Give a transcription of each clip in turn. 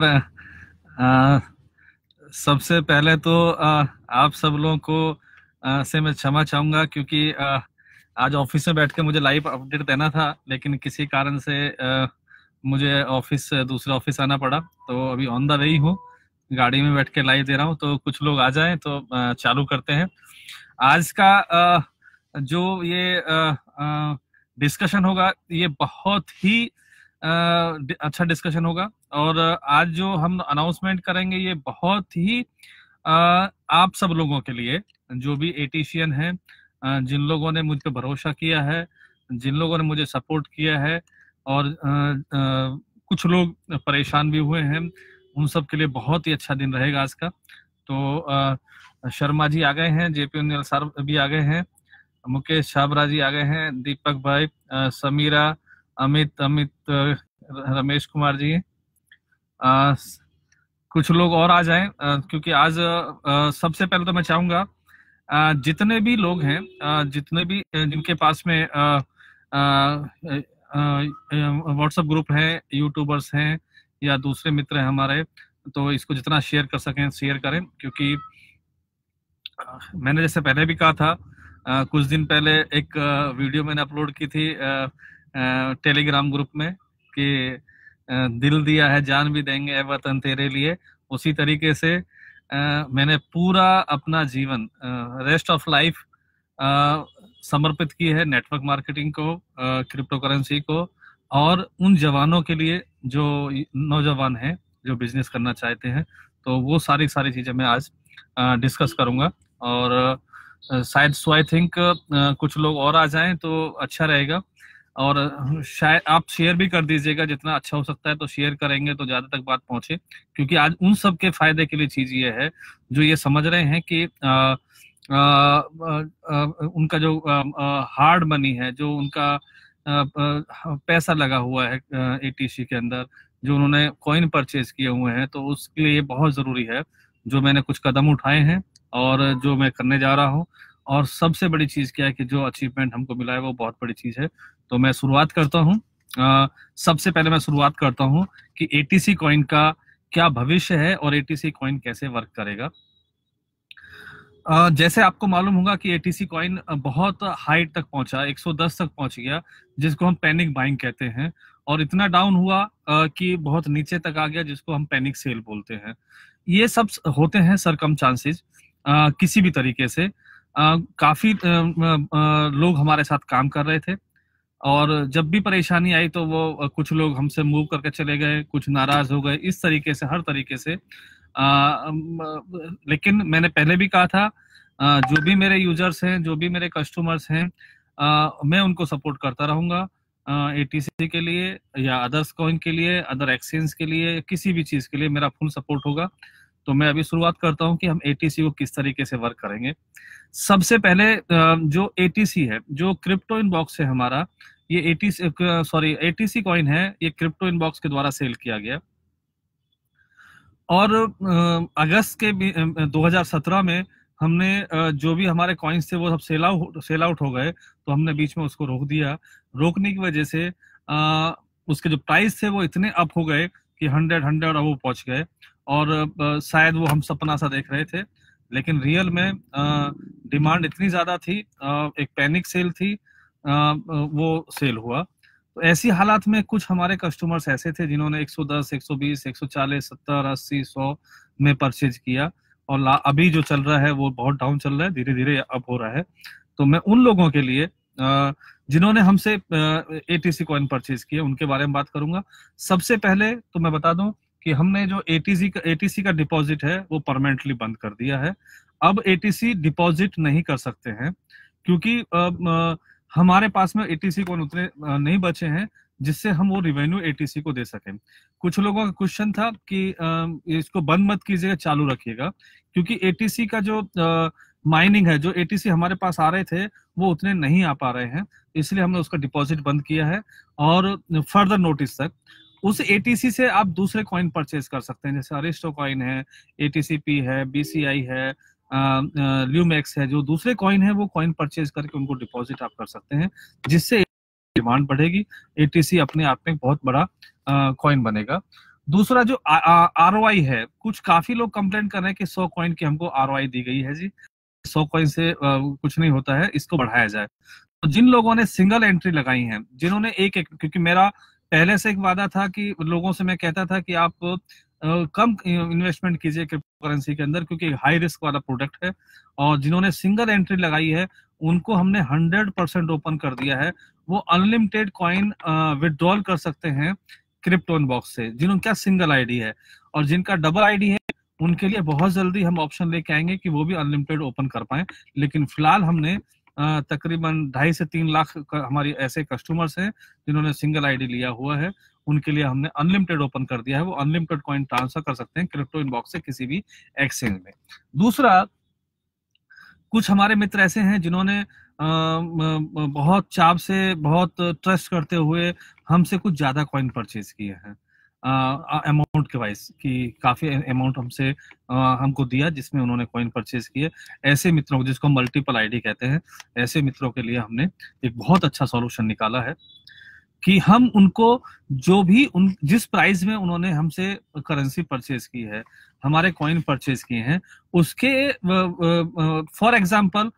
आ, सबसे पहले तो आ, आप सब लोगों को आ, से मैं क्षमा चाहूँगा क्योंकि आ, आज ऑफ़िस में बैठ के मुझे लाइव अपडेट देना था लेकिन किसी कारण से आ, मुझे ऑफ़िस दूसरे ऑफ़िस आना पड़ा। तो अभी ऑन द वे ही हूँ गाड़ी में बैठ के लाइव दे रहा हूँ तो कुछ लोग आ जाएँ तो आ, चालू करते हैं। आज का आ, जो ये डिस्कशन होगा ये बहुत ही आ, अच्छा डिस्कशन होगा। और आज जो हम अनाउंसमेंट करेंगे, ये बहुत ही आप सब लोगों के लिए, जो भी एटीशियन है जिन लोगों ने मुझ पर भरोसा किया है, जिन लोगों ने मुझे सपोर्ट किया है, और कुछ लोग परेशान भी हुए हैं, उन सब के लिए बहुत ही अच्छा दिन रहेगा आज का। तो शर्मा जी आ गए हैं, जेपी उन्नील सर भी आ गए हैं, मुकेश छाबरा जी आ गए हैं, दीपक भाई समीरा, अमित अमित रमेश कुमार जी आ, कुछ लोग और आ जाएँ क्योंकि आज आ, सबसे पहले तो मैं चाहूँगा जितने भी लोग हैं जितने भी जिनके पास में व्हाट्सएप ग्रुप है यूट्यूबर्स हैं या दूसरे मित्र हैं हमारे तो इसको जितना शेयर कर सकें शेयर करें क्योंकि मैंने जैसे पहले भी कहा था आ, कुछ दिन पहले एक वीडियो मैंने अपलोड की थी टेलीग्राम ग्रुप में कि दिल दिया है, जान भी देंगे ए वतन तेरे लिए। उसी तरीके से मैंने पूरा अपना जीवन रेस्ट ऑफ़ लाइफ समर्पित की है नेटवर्क मार्केटिंग को क्रिप्टो करेंसी को और उन जवानों के लिए जो नौजवान हैं, जो बिज़नेस करना चाहते हैं तो वो सारी सारी चीज़ें मैं आज डिस्कस करूँगा। और शायद सो आई थिंक कुछ लोग और आ जाएँ तो अच्छा रहेगा। और शायद आप शेयर भी कर दीजिएगा जितना अच्छा हो सकता है तो शेयर करेंगे तो ज़्यादा तक बात पहुँचे। क्योंकि आज उन सब के फ़ायदे के लिए चीज़ ये है जो ये समझ रहे हैं कि आ, आ, आ, आ, उनका जो हार्ड मनी है जो उनका आ, पैसा लगा हुआ है एटीसी के अंदर जो उन्होंने कॉइन परचेज किए हुए हैं तो उसके लिए बहुत ज़रूरी है जो मैंने कुछ कदम उठाए हैं और जो मैं करने जा रहा हूँ। और सबसे बड़ी चीज़ क्या है कि जो अचीवमेंट हमको मिला है वो बहुत बड़ी चीज़ है। तो मैं शुरुआत करता हूँ। सबसे पहले मैं शुरुआत करता हूँ कि एटीसी कॉइन का क्या भविष्य है और एटीसी कॉइन कैसे वर्क करेगा। जैसे आपको मालूम होगा कि एटीसी कॉइन बहुत हाइट तक पहुँचा 110 तक पहुँच गया, जिसको हम पैनिक बाइंग कहते हैं। और इतना डाउन हुआ कि बहुत नीचे तक आ गया, जिसको हम पैनिक सेल बोलते हैं। ये सब होते हैं सरकम चांसेस किसी भी तरीके से। काफ़ी लोग हमारे साथ काम कर रहे थे और जब भी परेशानी आई तो वो कुछ लोग हमसे मूव करके चले गए कुछ नाराज़ हो गए इस तरीके से हर तरीके से। आ, लेकिन मैंने पहले भी कहा था आ, जो भी मेरे यूज़र्स हैं जो भी मेरे कस्टमर्स हैं आ, मैं उनको सपोर्ट करता रहूँगा एटीसी के लिए या अदर्स कॉइन के लिए अदर एक्सचेंज के लिए किसी भी चीज़ के लिए मेरा फुल सपोर्ट होगा। तो मैं अभी शुरुआत करता हूँ कि हम एटीसी को किस तरीके से वर्क करेंगे। सबसे पहले जो एटीसी है, जो क्रिप्टो इनबॉक्स है हमारा, ये एटीसी सॉरी एटीसी कॉइन है, ये क्रिप्टो इनबॉक्स के द्वारा सेल किया गया। और अगस्त के 2017 में हमने जो भी हमारे कॉइन्स थे वो सब सेल आउट सेल आउट हो गए तो हमने बीच में उसको रोक दिया। रोकने की वजह से उसके जो प्राइस थे वो इतने अप हो गए कि हंड्रेड हंड्रेड अब वो पहुँच गए। और शायद वो हम सपना सा देख रहे थे। लेकिन रियल में डिमांड इतनी ज़्यादा थी एक पैनिक सेल थी वो सेल हुआ। तो ऐसी हालात में कुछ हमारे कस्टमर्स ऐसे थे जिन्होंने 110, 120, 140, 70, 80, 100 में परचेज किया और अभी जो चल रहा है वो बहुत डाउन चल रहा है धीरे धीरे अप हो रहा है। तो मैं उन लोगों के लिए जिन्होंने हमसे एटीसी कॉइन परचेज किया उनके बारे में बात करूँगा। सबसे पहले तो मैं बता दूँ कि हमने जो एटीसी का एटीसी का डिपॉजिट है, वो परमानेंटली बंद कर दिया है। अब एटीसी डिपॉजिट नहीं कर सकते हैं, क्योंकि हमारे पास में एटीसी कौन उतने नहीं बचे हैं, जिससे हम वो रिवेन्यू एटीसी को दे सकें। कुछ लोगों का क्वेश्चन था कि इसको बंद मत कीजिएगा, चालू रखिएगा, क्योंकि एटीसी का जो माइनिंग है, जो एटीसी हमारे पास आ रहे थे, वो उतने नहीं आ पा रहे हैं, इसलिए हमने उसका डिपॉजिट बंद किया है। और फर्दर नोटिस तक उस एटीसी से आप दूसरे कॉइन परचेज कर सकते हैं। जैसे अरिस्टो कॉइन है एटीसीपी है बीसीआई है ल्यूमैक्स है जो दूसरे कॉइन है वो कॉइन परचेज करके उनको डिपॉजिट आप कर सकते हैं जिससे डिमांड बढ़ेगी। एटीसी अपने आप में बहुत बड़ा कॉइन बनेगा। दूसरा जो आरओआई है कुछ काफ़ी लोग कंप्लेंट कर रहे हैं कि सौ कॉइन की हमको आरओआई दी गई है जी। सौ कॉइन से आ, कुछ नहीं होता है इसको बढ़ाया जाए। तो जिन लोगों ने सिंगल एंट्री लगाई है जिन्होंने एक एक क्योंकि मेरा पहले से एक वादा था कि लोगों से मैं कहता था कि आप कम इन्वेस्टमेंट कीजिए क्रिप्टो करेंसी के अंदर, क्योंकि हाई रिस्क वाला प्रोडक्ट है और जिन्होंने सिंगल एंट्री लगाई है, उनको हमने हंड्रेड परसेंट ओपन कर दिया है। वो अनलिमिटेड कॉइन विदड्रॉल कर सकते हैं क्रिप्टोन बॉक्स से जिन्होंने क्या सिंगल आईडी है और जिनका डबल आईडी है, उनके लिए बहुत जल्दी हम ऑप्शन लेके आएँगे कि वो भी अनलिमिटेड ओपन कर पाए। लेकिन फ़िलहाल हमने तकरीबन ढाई से तीन लाख हमारी ऐसे कस्टमर्स हैं, जिन्होंने सिंगल आईडी लिया हुआ है। उनके लिए हमने अनलिमिटेड ओपन कर दिया है। वो अनलिमिटेड कॉइन ट्रांसफ़र कर सकते हैं क्रिप्टो इनबॉक्स से किसी भी एक्सचेंज में। दूसरा, कुछ हमारे मित्र ऐसे हैं जिन्होंने बहुत चाप से, बहुत ट्रस्ट करते हुए हमसे कुछ ज़्यादा कॉइन परचेज किए हैं। अमाउंट के वाइज कि काफ़ी अमाउंट हमसे हमको दिया जिसमें उन्होंने कॉइन परचेज किए। ऐसे मित्रों जिसको मल्टीपल आईडी कहते हैं, ऐसे मित्रों के लिए हमने एक बहुत अच्छा सॉल्यूशन निकाला है कि हम उनको जो भी उन, जिस प्राइस में उन्होंने हमसे करेंसी परचेज की है, हमारे कॉइन परचेज किए हैं, उसके फॉर एग्जांपल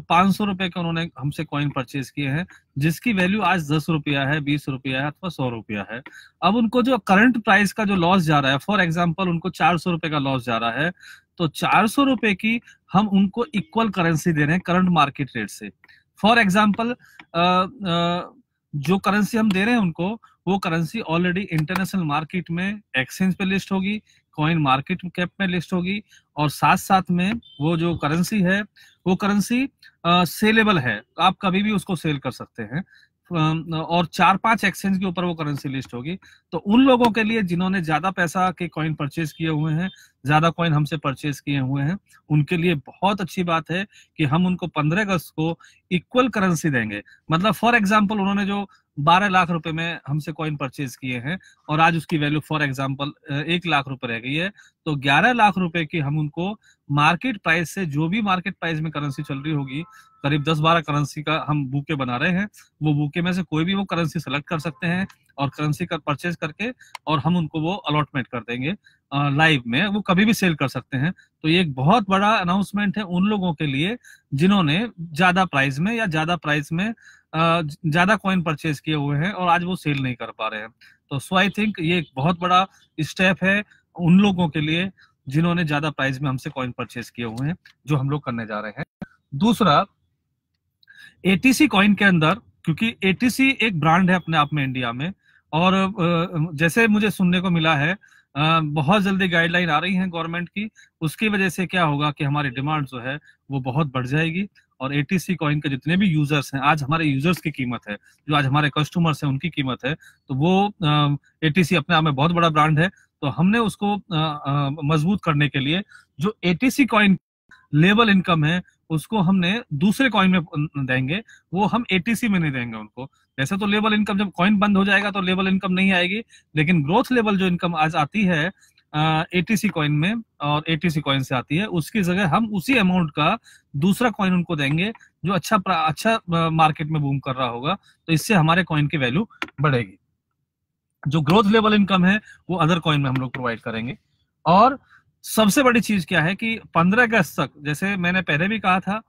पाँच सौ रुपए के उन्होंने हमसे कॉइन परचेज किए हैं, जिसकी वैल्यू आज दस रुपया है, बीस रुपया है अथवा सौ रुपया है। अब उनको जो करंट प्राइस का जो लॉस जा रहा है फॉर एग्ज़ाम्पल उनको चार सौ रुपए का लॉस जा रहा है तो चार सौ रुपए की हम उनको इक्वल करेंसी दे रहे हैं करंट मार्केट रेट से। फॉर एग्ज़ाम्पल जो करेंसी हम दे रहे हैं उनको, वो करेंसी ऑलरेडी इंटरनेशनल मार्केट में एक्सचेंज पे लिस्ट होगी कॉइन मार्केट कैप में लिस्ट होगी और साथ साथ में वो जो करेंसी है, वो करेंसी सेलेबल है। आप कभी भी उसको सेल कर सकते हैं। और चार पाँच एक्सचेंज के ऊपर वो करेंसी लिस्ट होगी। तो उन लोगों के लिए जिन्होंने ज़्यादा पैसा के कॉइन परचेज किए हुए हैं, ज़्यादा कॉइन हमसे परचेज किए हुए हैं, उनके लिए बहुत अच्छी बात है कि हम उनको पंद्रह अगस्त को इक्वल करेंसी देंगे। मतलब फॉर एग्ज़ाम्पल उन्होंने जो बारह लाख रुपए में हमसे कॉइन परचेज किए हैं, और आज उसकी वैल्यू फॉर एग्ज़ाम्पल एक लाख रुपए रह गई है तो ग्यारह लाख रुपए की हम उनको मार्केट प्राइस से जो भी मार्केट प्राइस में करेंसी चल रही होगी, करीब दस बारह करेंसी का हम बुके बना रहे हैं। वो बुके में से कोई भी वो करेंसी सेलेक्ट कर सकते हैं और करेंसी का कर परचेज करके और हम उनको वो अलॉटमेंट कर देंगे लाइव में। वो कभी भी सेल कर सकते हैं। तो ये एक बहुत बड़ा अनाउंसमेंट है उन लोगों के लिए जिन्होंने ज़्यादा प्राइस में या ज़्यादा प्राइस में ज़्यादा कॉइन परचेज किए हुए हैं और आज वो सेल नहीं कर पा रहे हैं। तो सो आई थिंक ये एक बहुत बड़ा स्टेप है उन लोगों के लिए जिन्होंने ज़्यादा प्राइस में हमसे कॉइन परचेज किए हुए हैं, जो हम लोग करने जा रहे हैं। दूसरा एटीसी कॉइन के अंदर, क्योंकि एटीसी एक ब्रांड है अपने आप में इंडिया में, और जैसे मुझे सुनने को मिला है बहुत जल्दी गाइडलाइन आ रही है गवर्नमेंट की, उसकी वजह से क्या होगा कि हमारी डिमांड जो है, वो बहुत बढ़ जाएगी, और एटीसी कॉइन के जितने भी यूज़र्स हैं, आज हमारे यूज़र्स की कीमत है, जो आज हमारे कस्टमर्स हैं, उनकी कीमत है तो वो एटीसी अपने आप में बहुत बड़ा ब्रांड है तो हमने उसको मज़बूत करने के लिए जो एटीसी कॉइन लेवल इनकम है, उसको हमने दूसरे कॉइन में देंगे, वो हम एटीसी में नहीं देंगे उनको। वैसे तो लेवल इनकम जब कॉइन बंद हो जाएगा तो लेवल इनकम नहीं आएगी, लेकिन ग्रोथ लेवल जो इनकम आज आती है एटीसी कॉइन में और एटीसी कॉइन से आती है, उसकी जगह हम उसी अमाउंट का दूसरा कॉइन उनको देंगे, जो अच्छा अच्छा मार्केट में बूम कर रहा होगा तो इससे हमारे कॉइन की वैल्यू बढ़ेगी। जो ग्रोथ लेवल इनकम है, वो अदर कॉइन में हम लोग प्रोवाइड करेंगे। और सबसे बड़ी चीज़ क्या है कि पंद्रह अगस्त तक, जैसे मैंने पहले भी कहा था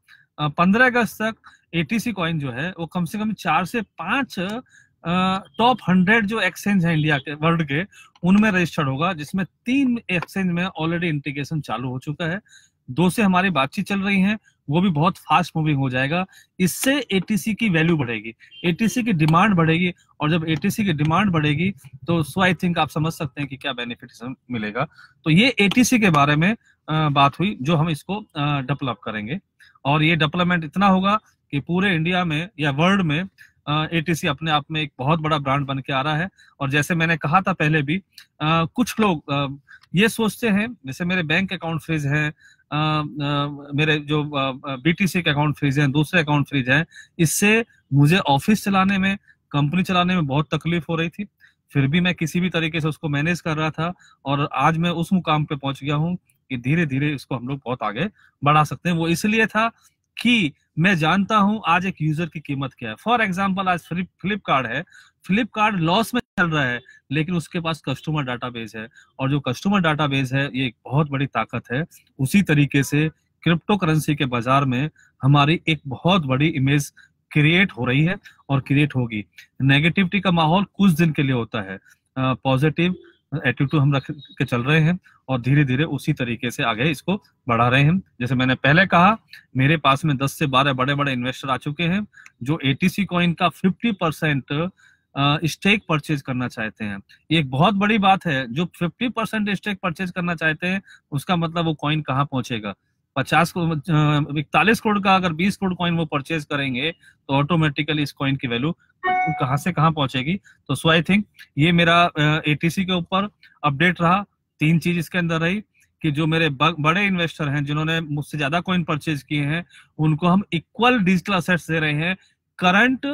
पंद्रह अगस्त तक एटीसी कॉइन जो है, वो कम से कम चार से पाँच टॉप हंड्रेड जो एक्सचेंज है इंडिया के वर्ल्ड के, उनमें रजिस्टर्ड होगा, जिसमें तीन एक्सचेंज में ऑलरेडी इंटीग्रेशन चालू हो चुका है। दो से हमारी बातचीत चल रही है, वो भी बहुत फास्ट मूविंग हो जाएगा। इससे एटीसी की वैल्यू बढ़ेगी एटीसी की डिमांड बढ़ेगी और जब एटीसी की डिमांड बढ़ेगी तो सो आई थिंक आप समझ सकते हैं कि क्या बेनिफिट मिलेगा। तो ये एटीसी के बारे में बात हुई, जो हम इसको डेवलप करेंगे। और ये डेवलपमेंट इतना होगा कि पूरे इंडिया में या वर्ल्ड में एटीसी अपने आप में एक बहुत बड़ा ब्रांड बन के आ रहा है। और जैसे मैंने कहा था पहले भी कुछ लोग ये सोचते हैं, जैसे मेरे बैंक अकाउंट फ्रीज है मेरे जो बीटीसी के अकाउंट फ्रीज हैं, दूसरे अकाउंट फ्रीज हैं, इससे मुझे ऑफ़िस चलाने में कंपनी चलाने में बहुत तकलीफ़ हो रही थी। फिर भी मैं किसी भी तरीके से उसको मैनेज कर रहा था और आज मैं उस मुकाम पे पहुँच गया हूँ कि धीरे धीरे इसको हम लोग बहुत आगे बढ़ा सकते हैं। वो इसलिए था कि मैं जानता हूँ आज एक यूज़र की कीमत क्या है। फॉर एग्ज़ाम्पल आज फ्लिप फ्लिपकार्ट है। फ्लिपकार्ट लॉस में चल रहा है, लेकिन उसके पास कस्टमर डाटाबेस है और जो कस्टमर डाटाबेस है, ये एक बहुत बड़ी ताकत है। उसी तरीके से क्रिप्टो करेंसी के बाज़ार में हमारी एक बहुत बड़ी इमेज क्रिएट हो रही है और क्रिएट होगी। नेगेटिविटी का माहौल कुछ दिन के लिए होता है। पॉजिटिव एटीट्यूड हम रख के चल रहे हैं और धीरे धीरे उसी तरीके से आगे इसको बढ़ा रहे हैं। जैसे मैंने पहले कहा, मेरे पास में 10 से 12 बड़े बड़े इन्वेस्टर आ चुके हैं, जो एटीसी कॉइन का 50 परसेंट स्टेक परचेज करना चाहते हैं। ये एक बहुत बड़ी बात है, जो 50 परसेंट स्टेक परचेज करना चाहते हैं, उसका मतलब वो कॉइन कहाँ पहुंचेगा? पचास इकतालीस करोड़ का अगर बीस करोड़ कॉइन वो परचेज करेंगे तो ऑटोमेटिकली इस कॉइन की वैल्यू कहाँ से कहाँ पहुंचेगी? तो सो आई थिंक ये मेरा एटीसी के ऊपर अपडेट रहा। तीन चीज़ इसके अंदर रही कि जो मेरे बड़े इन्वेस्टर हैं, जिन्होंने मुझसे ज़्यादा कॉइन परचेज किए हैं, उनको हम इक्वल डिजिटल असेट्स दे रहे हैं। करंट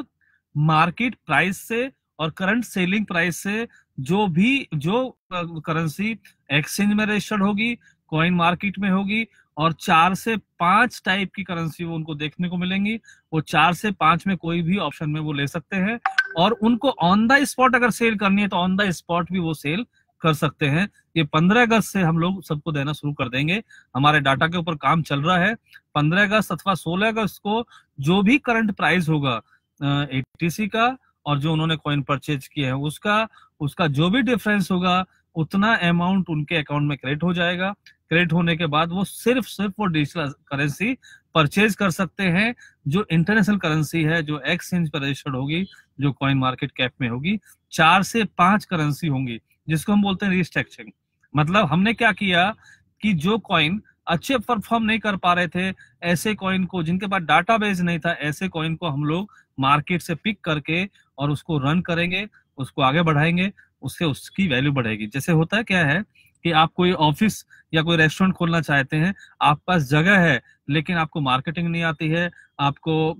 मार्केट प्राइस से और करंट सेलिंग प्राइस से जो भी, जो करेंसी एक्सचेंज में रजिस्टर्ड होगी कॉइन मार्केट में होगी और चार से पाँच टाइप की करेंसी वो उनको देखने को मिलेंगी, वो चार से पाँच में कोई भी ऑप्शन में वो ले सकते हैं और उनको ऑन द स्पॉट अगर सेल करनी है तो ऑन द स्पॉट भी वो सेल कर सकते हैं। ये पंद्रह अगस्त से हम लोग सबको देना शुरू कर देंगे। हमारे डाटा के ऊपर काम चल रहा है। पंद्रह अगस्त अथवा सोलह अगस्त को जो भी करंट प्राइस होगा एटीसी का और जो उन्होंने कॉइन परचेज किया है, उसका उसका जो भी डिफरेंस होगा, उतना अमाउंट उनके अकाउंट में क्रेडिट हो जाएगा। क्रेडिट होने के बाद वो सिर्फ़ सिर्फ़ वो डिजिटल करेंसी परचेज कर सकते हैं, जो इंटरनेशनल करेंसी है, जो एक्सचेंज पर रजिस्टर्ड होगी, जो कॉइन मार्केट कैप में होगी, चार से पाँच करेंसी होंगी, जिसको हम बोलते हैं रिस्ट्रक्चरिंग मतलब हमने क्या किया कि जो कॉइन अच्छे परफॉर्म नहीं कर पा रहे थे, ऐसे कॉइन को, जिनके पास डाटा नहीं था, ऐसे कॉइन को हम लोग मार्केट से पिक करके और उसको रन करेंगे, उसको आगे बढ़ाएँगे, उससे उसकी वैल्यू बढ़ेगी। जैसे होता है क्या है कि आप कोई ऑफ़िस या कोई रेस्टोरेंट खोलना चाहते हैं, आप पास जगह है, लेकिन आपको मार्केटिंग नहीं आती है, आपको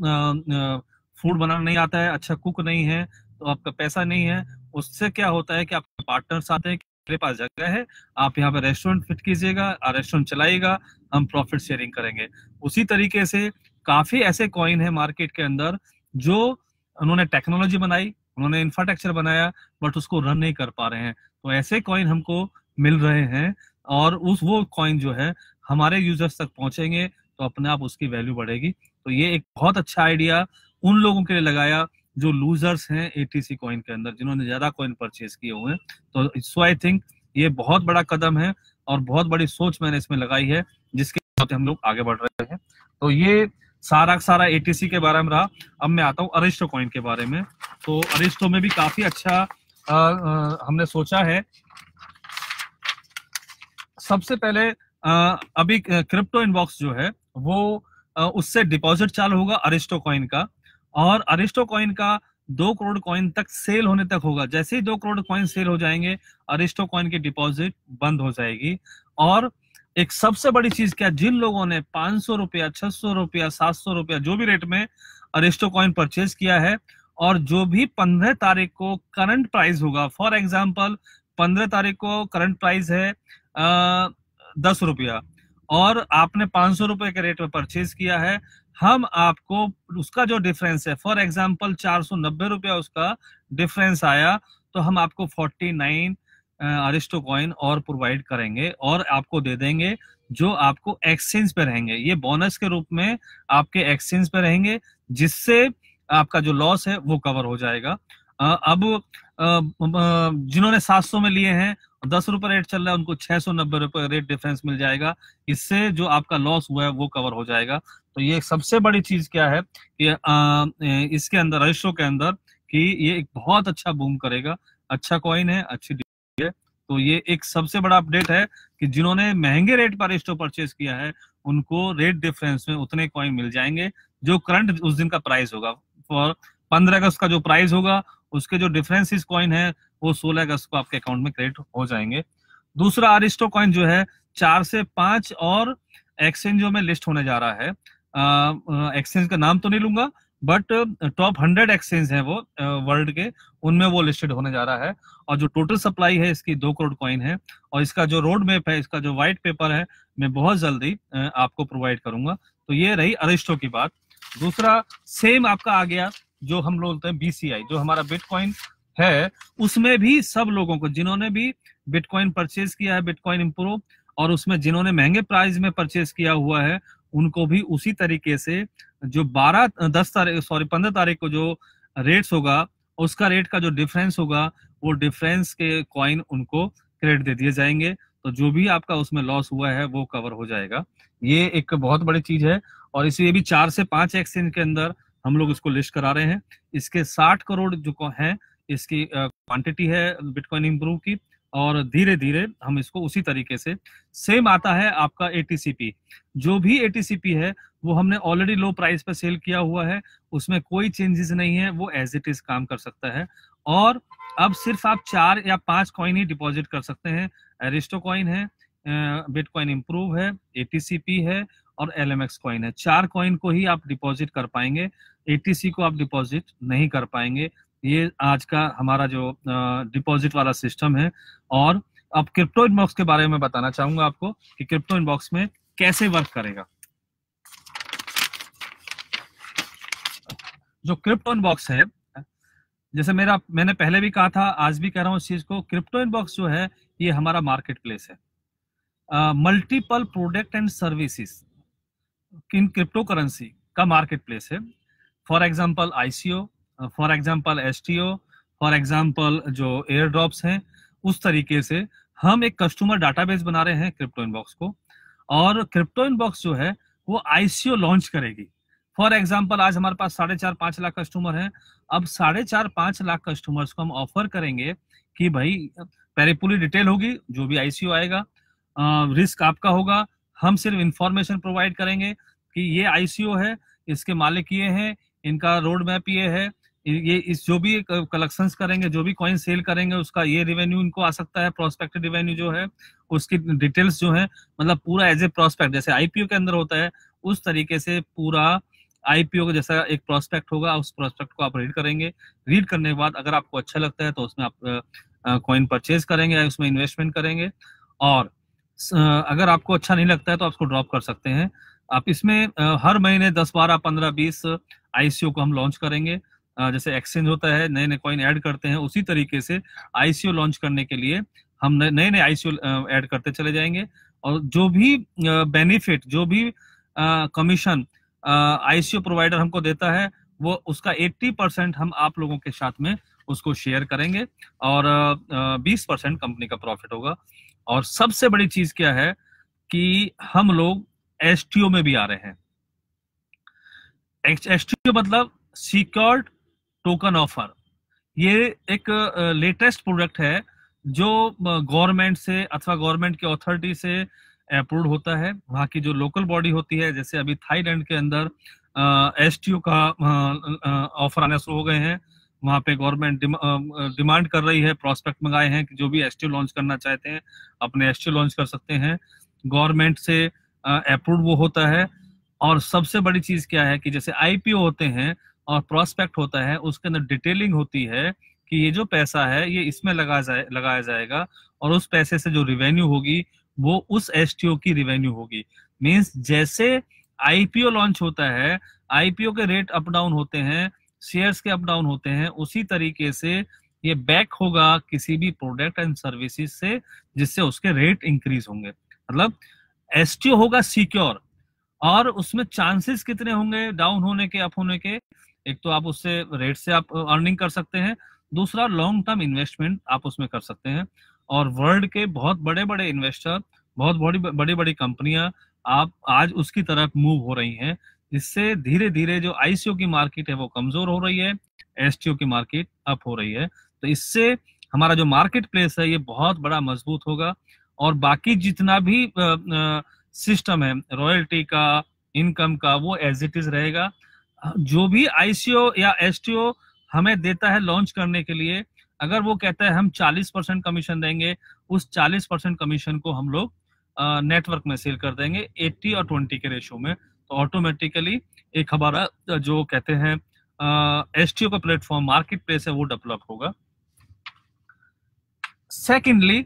फ़ूड बनाना नहीं आता है अच्छा कुक नहीं है तो आपका पैसा नहीं है, उससे क्या होता है कि आपके पार्टनर्स आते हैं मेरे पास जगह है, आप यहाँ पे रेस्टोरेंट फिट कीजिएगा रेस्टोरेंट चलाइएगा, हम प्रॉफिट शेयरिंग करेंगे। उसी तरीके से काफ़ी ऐसे कॉइन है मार्केट के अंदर जो उन्होंने टेक्नोलॉजी बनाई, उन्होंने इंफ्रास्ट्रक्चर बनाया बट उसको रन नहीं कर पा रहे हैं। तो ऐसे कॉइन हमको मिल रहे हैं और उस वो कॉइन जो है, हमारे यूज़र्स तक पहुँचेंगे तो अपने आप उसकी वैल्यू बढ़ेगी। तो ये एक बहुत अच्छा आइडिया उन लोगों के लिए लगाया जो लूजर्स हैं एटीसी कॉइन के अंदर, जिन्होंने ज़्यादा कॉइन परचेज किए हुए हैं। तो सो आई थिंक ये बहुत बड़ा कदम है और बहुत बड़ी सोच मैंने इसमें लगाई है, जिसके हम लोग आगे बढ़ रहे हैं। तो ये सारा सारा एटीसी के बारे में रहा। अब मैं आता हूँ अरिस्टो कॉइन के बारे में। तो अरिस्टो में भी काफ़ी अच्छा आ, आ, हमने सोचा है। सबसे पहले आ, अभी क्रिप्टो इनबॉक्स जो है वो आ, उससे डिपॉजिट चालू होगा अरिस्टो कॉइन का। और अरिस्टो कॉइन का दो करोड़ कॉइन तक सेल होने तक होगा। जैसे ही दो करोड़ कॉइन सेल हो जाएँगे अरिस्टो कॉइन की डिपॉजिट बंद हो जाएगी। और एक सबसे बड़ी चीज़ क्या, जिन लोगों ने पाँच सौ रुपया, छह सौ रुपया, सात सौ रुपया, जो भी रेट में अरिस्टो कॉइन परचेज किया है, और जो भी पंद्रह तारीख को करंट प्राइस होगा फॉर एग्ज़ाम्पल पंद्रह तारीख को करंट प्राइस है दस रुपया, और आपने पाँच सौ रुपए के रेट में परचेज किया है, हम आपको उसका जो डिफरेंस है फॉर एग्ज़ाम्पल चार सौ नब्बे रुपया उसका डिफरेंस आया तो हम आपको फोर्टी नाइन अरिस्टो कॉइन और प्रोवाइड करेंगे और आपको दे देंगे जो आपको एक्सचेंज पे रहेंगे। ये बोनस के रूप में आपके एक्सचेंज पे रहेंगे, जिससे आपका जो लॉस है वो कवर हो जाएगा। अब जिन्होंने 700 में लिए हैं, दस रुपए रेट चल रहा है, उनको छह सौ नब्बे रुपए रेट डिफरेंस मिल जाएगा। इससे जो आपका लॉस हुआ है वो कवर हो जाएगा। तो ये सबसे बड़ी चीज़ क्या है कि इसके अंदर रजिस्ट्रो के अंदर कि ये एक बहुत अच्छा बूम करेगा। अच्छा कॉइन है, अच्छी तो ये एक सबसे बड़ा अपडेट है कि जिन्होंने महँगे रेट पर रजिस्ट्रो परचेज किया है, उनको रेट डिफरेंस में उतने कॉइन मिल जाएँगे, जो करंट उस दिन का प्राइस होगा। फॉर पंद्रह अगस्त का जो प्राइस होगा, उसके जो डिफरेंस कॉइन है, वो सोलह अगस्त को आपके अकाउंट में क्रेडिट हो जाएँगे। दूसरा आरिस्टो कॉइन जो है, चार से पाँच और एक्सचेंजों में लिस्ट होने जा रहा है। एक्सचेंज का नाम तो नहीं लूँगा बट टॉप हंड्रेड एक्सचेंज है वो वर्ल्ड के, उनमें वो लिस्टेड होने जा रहा है। और जो टोटल सप्लाई है, इसकी दो करोड़ कॉइन है। और इसका जो रोड मैप है, इसका जो व्हाइट पेपर है, मैं बहुत जल्दी आपको प्रोवाइड करूँगा। तो ये रही अरिस्टो की बात। दूसरा सेम आपका आ गया, जो हम लोग बोलते हैं बीसीआई जो हमारा बिटकॉइन है, उसमें भी सब लोगों को, जिन्होंने भी बिटकॉइन परचेज किया है बिटकॉइन इम्प्रूव और उसमें जिन्होंने महँगे प्राइस में परचेज किया हुआ है, उनको भी उसी तरीके से जो 12 10 तारीख सॉरी 15 तारीख को जो रेट्स होगा, उसका रेट का जो डिफरेंस होगा, वो डिफरेंस के कॉइन उनको क्रेडिट दे दिए जाएँगे। तो जो भी आपका उसमें लॉस हुआ है, वो कवर हो जाएगा। ये एक बहुत बड़ी चीज़ है और इसलिए भी चार से पाँच एक्सचेंज के अंदर हम लोग इसको लिस्ट करा रहे हैं। इसके साठ करोड़ जो है, इसकी क्वांटिटी है बिटकॉइन इम्प्रूव की। और धीरे धीरे हम इसको उसी तरीके से सेम आता है आपका एटीसीपी जो भी एटीसीपी है, वो हमने ऑलरेडी लो प्राइस पे सेल किया हुआ है, उसमें कोई चेंजेस नहीं है, वो एज इट इज़ काम कर सकता है। और अब सिर्फ़ आप चार या पाँच कॉइन ही डिपॉजिट कर सकते हैं। एरिस्टो कॉइन है बिटकॉइन इम्प्रूव है एटीसीपी है और एल एम कॉइन है। चार कॉइन को ही आप डिपॉजिट कर पाएँगे एटीसी को आप डिपॉजिट नहीं कर पाएँगे। ये आज का हमारा जो डिपॉजिट वाला सिस्टम है। और अब क्रिप्टो इनबॉक्स के बारे में बताना चाहूँगा आपको कि क्रिप्टो इनबॉक्स में कैसे वर्क करेगा। जो क्रिप्टो इनबॉक्स है, जैसे मेरा, मैंने पहले भी कहा था, आज भी कह रहा हूँ इस चीज़ को क्रिप्टो इनबॉक्स जो है, ये हमारा मार्केट प्लेस है। Multiple product and services in cryptocurrency का मार्केट प्लेस है for example ICO for example S for example जो एयर ड्रॉप्स हैं, उस तरीके से हम एक कस्टमर डाटाबेस बना रहे हैं क्रिप्टो इनबॉक्स को और क्रिप्टो इनबॉक्स जो है, वो आईसीओ लॉन्च करेगी। फॉर एग्ज़ाम्पल आज हमारे पास साढ़े चार, पाँच लाख कस्टमर हैं। अब साढ़े चार, पाँच लाख कस्टमर्स को हम ऑफ़र करेंगे कि भाई, पहले पूरी डिटेल होगी, जो भी आईसीओ आएगा रिस्क आपका होगा। हम सिर्फ़ इंफॉर्मेशन प्रोवाइड करेंगे कि ये आईसीओ है, इसके मालिक ये हैं, इनका रोड मैप ये है ये इस, जो भी कलेक्शन करेंगे, जो भी कॉइन सेल करेंगे, उसका ये रिवेन्यू इनको आ सकता है प्रोस्पेक्ट रिवेन्यू जो है, उसकी डिटेल्स जो है मतलब पूरा एज ए प्रोस्पेक्ट जैसे आईपीओ के अंदर होता है, उस तरीके से पूरा आईपीओ का जैसा एक प्रोस्पेक्ट होगा, उस प्रोस्पेक्ट को आप रीड करेंगे। रीड करने के बाद अगर आपको अच्छा लगता है तो उसमें आप कॉइन परचेज करेंगे या उसमें इन्वेस्टमेंट करेंगे। और अगर आपको अच्छा नहीं लगता है तो आप उसको ड्रॉप कर सकते हैं। आप इसमें हर महीने दस बारह, पंद्रह, बीस आईसीओ को हम लॉन्च करेंगे। जैसे एक्सचेंज होता है नए नए कॉइन ऐड करते हैं, उसी तरीके से आईसीओ लॉन्च करने के लिए हम नए नए आईसीओ ऐड करते चले जाएँगे। और जो भी बेनिफिट जो भी कमीशन आईसीओ प्रोवाइडर हमको देता है, वो उसका 80 परसेंट हम आप लोगों के साथ में उसको शेयर करेंगे और 20 परसेंट कंपनी का प्रॉफिट होगा। और सबसे बड़ी चीज़ क्या है कि हम लोग एसटीओ में भी आ रहे हैं। एस मतलब सिक्योर्ड टोकन ऑफ़र ये एक लेटेस्ट प्रोडक्ट है जो गवर्नमेंट से अथवा गवर्नमेंट की अथॉरिटी से अप्रूव होता है। वहाँ की जो लोकल बॉडी होती है, जैसे अभी थाईलैंड के अंदर एस टी का ऑफ़र आने शुरू हो गए हैं। वहाँ पे गवर्नमेंट डिमांड कर रही है प्रोस्पेक्ट मंगाए हैं कि जो भी एस लॉन्च करना चाहते हैं, अपने एस लॉन्च कर सकते हैं। गवर्नमेंट से अप्रूव वो होता है। और सबसे बड़ी चीज़ क्या है कि जैसे आईपीओ होते हैं और प्रोस्पेक्ट होता है, उसके अंदर डिटेलिंग होती है कि ये जो पैसा है, ये इसमें लगा जाए, लगाया जाएगा और उस पैसे से जो रिवेन्यू होगी, वो उस एसटीओ की रिवेन्यू होगी। मीन्स जैसे आईपीओ लॉन्च होता है आईपीओ के रेट अप डाउन होते हैं शेयर्स के अप डाउन होते हैं, उसी तरीके से ये बैक होगा किसी भी प्रोडक्ट एंड सर्विसेज़ से, जिससे उसके रेट इंक्रीज होंगे। मतलब एसटीओ होगा सिक्योर और उसमें चांसेस कितने होंगे डाउन होने के अप होने के? एक तो आप उससे रेट से आप अर्निंग कर सकते हैं। दूसरा लॉन्ग टर्म इन्वेस्टमेंट आप उसमें कर सकते हैं। और वर्ल्ड के बहुत बड़े बड़े इन्वेस्टर बहुत बड़ी बड़ी बड़ी कंपनियाँ, आप आज उसकी तरफ़ मूव हो रही हैं, जिससे धीरे धीरे जो आईसीओ की मार्केट है वो कमज़ोर हो रही है एसटीओ की मार्केट अप हो रही है। तो इससे हमारा जो मार्केट प्लेस है ये बहुत बड़ा मज़बूत होगा। और बाकी जितना भी सिस्टम है रॉयल्टी का इनकम का, वो एज इट इज़ रहेगा। जो भी आईसीओ या एसटीओ हमें देता है लॉन्च करने के लिए, अगर वो कहता है हम 40 परसेंट कमीशन देंगे, उस 40 परसेंट कमीशन को हम लोग नेटवर्क में सेल कर देंगे 80 और 20 के रेशो में। तो ऑटोमेटिकली एक हमारा जो कहते हैं एसटीओ का प्लेटफॉर्म मार्केट प्लेस है, वो डेवलप होगा। सेकेंडली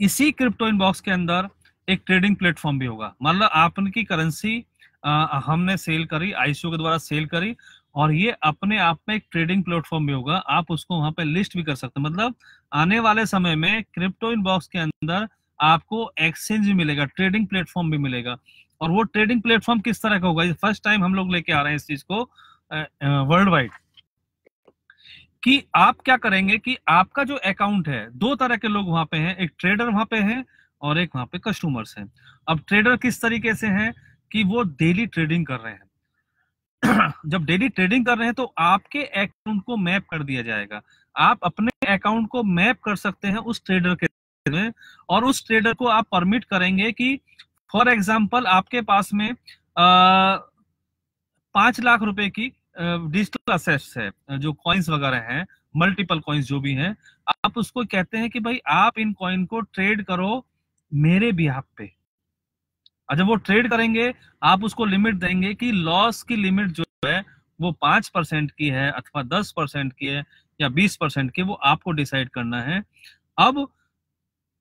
इसी क्रिप्टो इनबॉक्स के अंदर एक ट्रेडिंग प्लेटफॉर्म भी होगा। मतलब आपकी करेंसी हमने सेल करी आईसीओ के द्वारा सेल करी, और ये अपने आप में एक ट्रेडिंग प्लेटफॉर्म भी होगा। आप उसको वहाँ पे लिस्ट भी कर सकते हैं। मतलब आने वाले समय में क्रिप्टो इन बॉक्स के अंदर आपको एक्सचेंज भी मिलेगा ट्रेडिंग प्लेटफॉर्म भी मिलेगा। और वो ट्रेडिंग प्लेटफॉर्म किस तरह का होगा? फ़र्स्ट टाइम हम लोग लेके आ रहे हैं इस चीज़ को वर्ल्ड वाइड कि आप क्या करेंगे कि आपका जो अकाउंट है, दो तरह के लोग वहाँ पे हैं। एक ट्रेडर वहाँ पे हैं और एक वहाँ पे कस्टमर्स हैं। अब ट्रेडर किस तरीके से हैं? कि वो डेली ट्रेडिंग कर रहे हैं। जब डेली ट्रेडिंग कर रहे हैं तो आपके अकाउंट को मैप कर दिया जाएगा। आप अपने अकाउंट को मैप कर सकते हैं उस ट्रेडर के में और उस ट्रेडर को आप परमिट करेंगे कि फॉर एग्ज़ाम्पल आपके पास में पाँच लाख रुपए की डिजिटल असेट्स है, जो कॉइन्स वगैरह हैं मल्टीपल कॉइन्स जो भी हैं, आप उसको कहते हैं कि भाई आप इन कॉइन को ट्रेड करो मेरे बिहाफ पे। जब वो ट्रेड करेंगे, आप उसको लिमिट देंगे कि लॉस की लिमिट जो है, वो पाँच परसेंट की है अथवा दस परसेंट की है या बीस परसेंट की वो आपको डिसाइड करना है। अब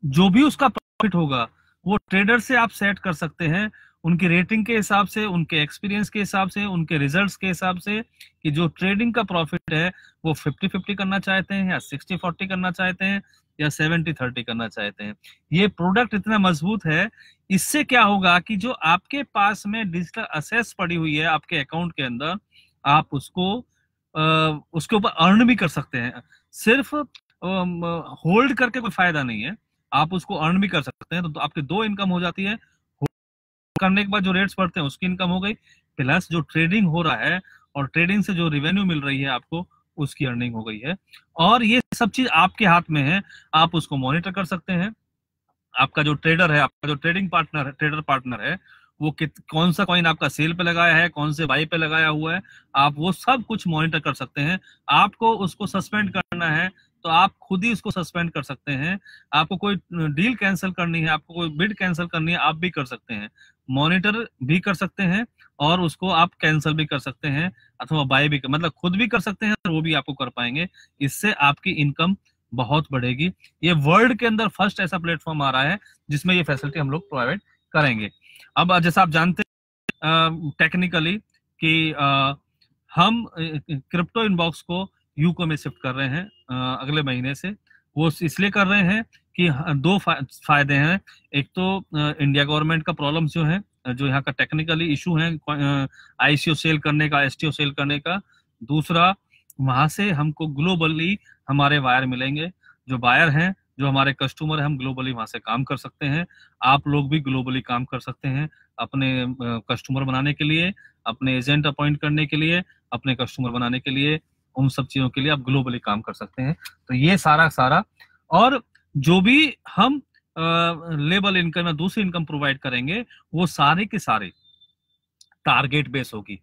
जो भी उसका प्रॉफिट होगा, वो ट्रेडर से आप सेट कर सकते हैं। उनकी रेटिंग के हिसाब से, उनके एक्सपीरियंस के हिसाब से, उनके रिजल्ट्स के हिसाब से कि जो ट्रेडिंग का प्रॉफिट है, वो फिफ्टी फिफ्टी करना चाहते हैं या सिक्सटी फोर्टी करना चाहते हैं। या सेवेंटी थर्टी करना चाहते हैं। ये प्रोडक्ट इतना मज़बूत है इससे क्या होगा कि जो आपके पास में डिजिटल असेस पड़ी हुई है आपके अकाउंट के अंदर आप उसको आ, उसके ऊपर अर्न भी कर सकते हैं। सिर्फ़ होल्ड करके कोई फ़ायदा नहीं है आप उसको अर्न भी कर सकते हैं तो, तो आपकी दो इनकम हो जाती है। करने के बाद जो रेट्स बढ़ते हैं उसकी इनकम हो गई प्लस जो ट्रेडिंग हो रहा है और ट्रेडिंग से जो रिवेन्यू मिल रही है आपको उसकी अर्निंग हो गई है। और ये सब चीज़ आपके हाथ में है, आप उसको मॉनिटर कर सकते हैं। आपका जो ट्रेडर है, आपका जो ट्रेडिंग पार्टनर है ट्रेडर पार्टनर है, वो कित, कौन सा कॉइन आपका सेल पे लगाया है, कौन से बाई पे लगाया हुआ है, आप वो सब कुछ मॉनिटर कर सकते हैं। आपको उसको सस्पेंड करना है तो आप खुद ही उसको सस्पेंड कर सकते हैं। आपको कोई डील कैंसिल करनी है, आपको कोई बिड कैंसिल करनी है, आप भी कर सकते हैं। मॉनिटर भी कर सकते हैं और उसको आप कैंसिल भी कर सकते हैं अथवा बाय भी कर, मतलब खुद भी कर सकते हैं वो भी आपको कर पाएँगे। इससे आपकी इनकम बहुत बढ़ेगी। ये वर्ल्ड के अंदर फ़र्स्ट ऐसा प्लेटफॉर्म आ रहा है जिसमें ये फैसिलिटी हम लोग प्रोवाइड करेंगे। अब जैसा आप जानते हैं टेक्निकली कि आ, हम क्रिप्टो इनबॉक्स को यूको में शिफ्ट कर रहे हैं आ, अगले महीने से। वो इसलिए कर रहे हैं कि दो फ़ायदे हैं। एक तो इंडिया गवर्नमेंट का प्रॉब्लम जो है जो यहाँ का टेक्निकली इशू है आईसीओ सेल करने का, एसटीओ सेल करने का। दूसरा, वहाँ से हमको ग्लोबली हमारे वायर मिलेंगे। जो बायर हैं, जो हमारे कस्टमर है, हम ग्लोबली वहाँ से काम कर सकते हैं। आप लोग भी ग्लोबली काम कर सकते हैं अपने कस्टमर बनाने के लिए, अपने एजेंट अपॉइंट करने के लिए, अपने कस्टमर बनाने के लिए, उन सब चीज़ों के लिए आप ग्लोबली काम कर सकते हैं। तो ये सारा सारा और जो भी हम लेबल इनकम या दूसरी इनकम प्रोवाइड करेंगे, वो सारे के सारे टारगेट बेस होगी।